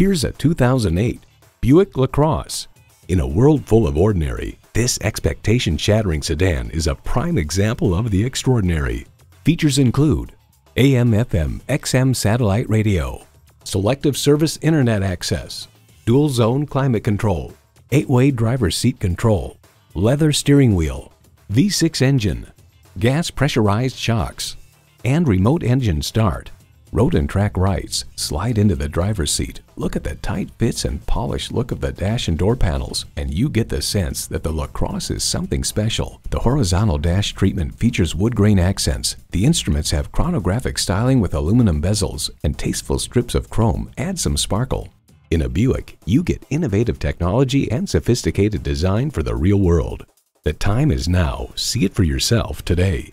Here's a 2008 Buick LaCrosse. In a world full of ordinary, this expectation-shattering sedan is a prime example of the extraordinary. Features include AM-FM XM satellite radio, selective service internet access, dual zone climate control, 8-way driver seat control, leather steering wheel, V6 engine, gas pressurized shocks, and remote engine start. Road and track writes. Slide into the driver's seat. Look at the tight fits and polished look of the dash and door panels, and you get the sense that the LaCrosse is something special. The horizontal dash treatment features wood grain accents. The instruments have chronographic styling with aluminum bezels, and tasteful strips of chrome add some sparkle. In a Buick, you get innovative technology and sophisticated design for the real world. The time is now. See it for yourself today.